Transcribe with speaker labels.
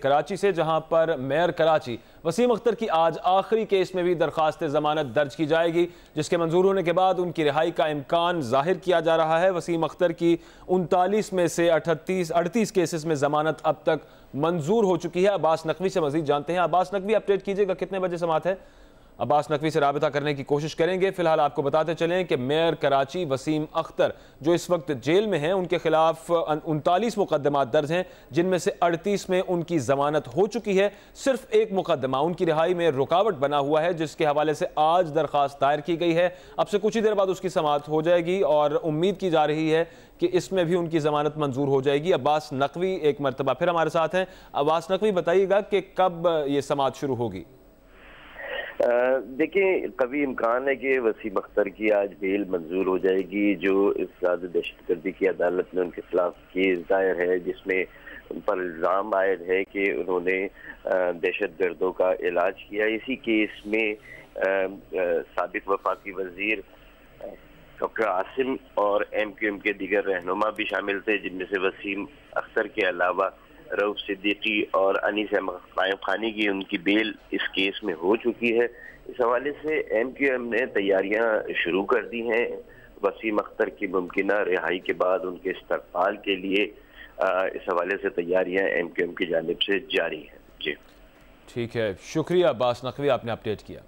Speaker 1: کراچی سے، جہاں پر میئر کراچی وسیم اختر کی آج آخری کیس میں بھی درخواست ضمانت درج کی جائے گی، جس کے منظور ہونے کے بعد ان کی رہائی کا امکان ظاہر کیا جا رہا ہے۔ وسیم اختر کی انتالیس میں سے اٹھتیس، اڑتیس کیسز میں ضمانت اب تک منظور ہو چکی ہے۔ عباس نقوی سے مزید جانتے ہیں۔ عباس نقوی، اپڈیٹ کیجیے گا کتنے بجے سماعت ہے؟ عباس نقوی سے رابطہ کرنے کی کوشش کریں گے۔ فی الحال آپ کو بتاتے چلیں کہ میئر کراچی وسیم اختر جو اس وقت جیل میں ہیں، ان کے خلاف انتالیس مقدمات درج ہیں، جن میں سے اڑتیس میں ان کی ضمانت ہو چکی ہے۔ صرف ایک مقدمہ، ان کی رہائی میں رکاوٹ بنا ہوا ہے، جس کے حوالے سے آج درخواست دائر کی گئی ہے۔ اب سے کچھ ہی دیر بعد اس کی سماعت ہو جائے گی اور امید کی جا رہی ہے کہ اس میں بھی ان کی ضمانت منظور ہو جائے گی۔ عباس نقوی ایک مرتبہ پھر ہمارے ساتھ ہیں۔ عباس نقوی، بتائیے گا کہ کب یہ سماعت شروع ہوگی؟
Speaker 2: دیکھیں کبھی امکان ہے کہ وسیم اختر کی آج بیل منظور ہو جائے گی، جو اس دہشت گردی کی عدالت میں ان کے خلاف کیس دائر ہے، جس میں ان پر الزام عائد ہے کہ انہوں نے دہشت گردوں کا علاج کیا۔ اسی کیس میں سابق وفاقی وزیر، ڈاکٹر عاصم اور ایم کیو ایم کے دیگر رہنما بھی شامل تھے، جن میں سے وسیم اختر کے علاوہ روف صدیقی اور انیس قائم خانی کی ان کی بیل اس کیس میں ہو چکی ہے۔ اس حوالے سے ایم کیو ایم نے تیاریاں شروع کر دی ہیں۔ وسیم اختر کی ممکنہ رہائی کے بعد ان کے استقبال کے لیے اس حوالے سے تیاریاں ایم کیو ایم کی جانب سے جاری ہیں۔ جی۔
Speaker 1: ٹھیک ہے۔ شکریہ باس نقوی، آپ نے اپڈیٹ کیا۔